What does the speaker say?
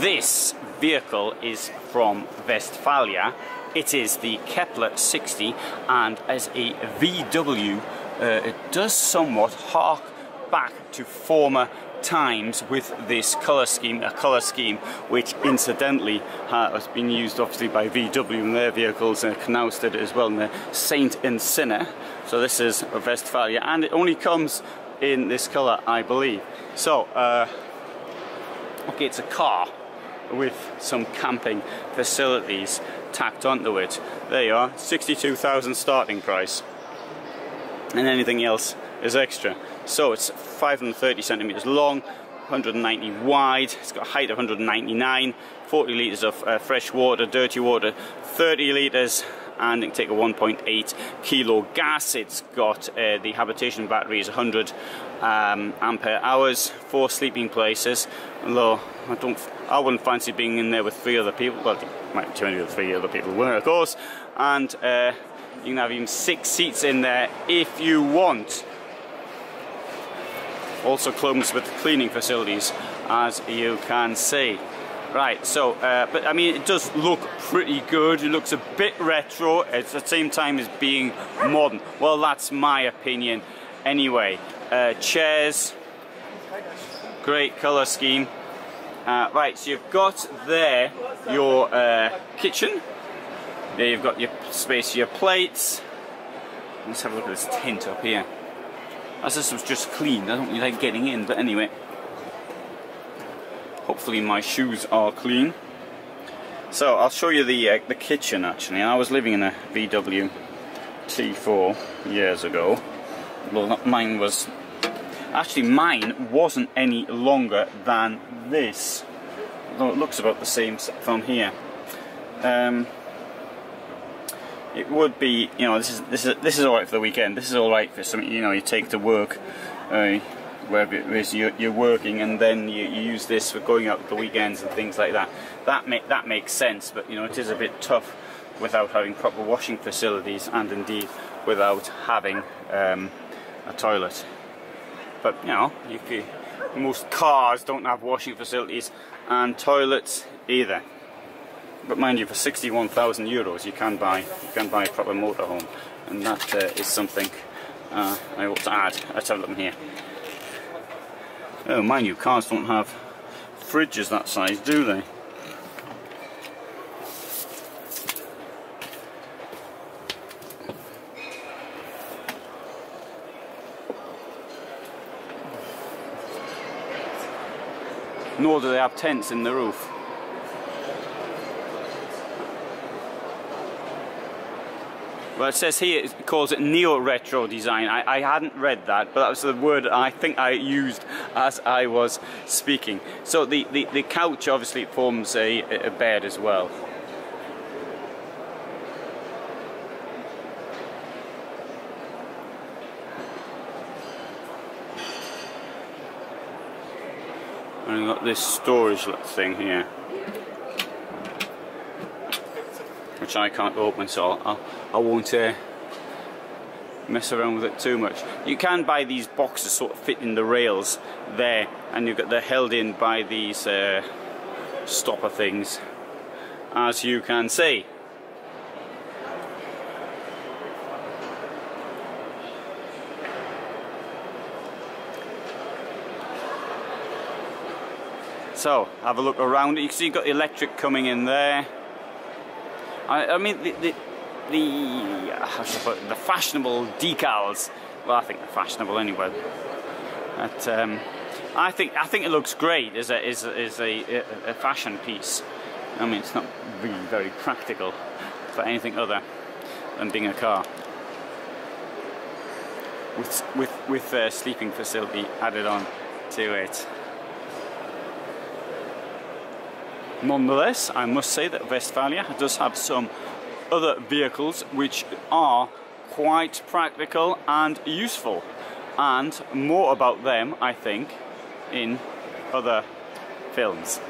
This vehicle is from Westfalia. It is the Kepler 60 and as a VW uh, it does somewhat hark back to former times with this colour scheme, a colour scheme which incidentally has been used obviously by VW in their vehicles and Knaus did it as well in the Saint and Sinner. So this is a Westfalia and it only comes in this colour I believe. So, uh, okay it's a car with some camping facilities tacked onto it. There you are, 62,000 starting price and anything else is extra. So it's 530 centimeters long, 190 wide, it's got a height of 199, 40 litres of uh, fresh water, dirty water, 30 litres and it can take a 1.8 kilo gas. It's got uh, the habitation battery is 100 um, ampere hours, four sleeping places. Although I don't, I wouldn't fancy being in there with three other people. Well, might two or three other people were, of course. And uh, you can have even six seats in there if you want also comes with cleaning facilities as you can see right so uh, but I mean it does look pretty good. It looks a bit retro. At the same time as being modern. Well that's my opinion. Anyway uh, chairs. Great color scheme. Uh, right so you've got there your uh, kitchen. There you've got your space for your plates. Let's have a look at this tint up here. This was just clean, I don't really like getting in, but anyway. Hopefully my shoes are clean. So I'll show you the uh, the kitchen actually. I was living in a VW T4 years ago. Well, mine was actually mine wasn't any longer than this. Though it looks about the same from here. Um, it would be, you know, this is this is this is all right for the weekend. This is all right for something, you know, you take to work, uh, wherever it is you're, you're working, and then you, you, use this for going out the weekends and things like that. That that makes sense, but you know, it is a bit tough without having proper washing facilities, and indeed without having um, a toilet. But you know, you most cars don't have washing facilities and toilets either. But mind you, for 61,000 euros, you can buy you can buy a proper motorhome, and that uh, is something uh, I ought to add. Let's have a look here. Oh, mind you, cars don't have fridges that size, do they? Nor do they have tents in the roof. Well, it says here it calls it neo-retro design. I, I, hadn't read that, but that was the word I think I used as I was speaking. So the, the, the couch obviously forms a, a bed as well. And we've got this storage thing here. I can't open, so I'll I won't uh, mess around with it too much. You can buy these boxes sort of fit in the rails there and you've got they're held in by these uh, stopper things as you can see. So, have a look around. You can see you've got the electric coming in there. I, I mean, the, the, the it, the fashionable decals. Well, I think they're fashionable anyway. But um, I think I think it looks great as a as a, as a, a fashion piece. I mean, it's not really very practical for anything other than being a car. With with with sleeping facility added on to it. Nonetheless, I must say that Westfalia does have some other vehicles which are quite practical and useful and more about them I think in other films.